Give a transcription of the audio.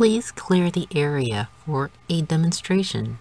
Please clear the area for a demonstration.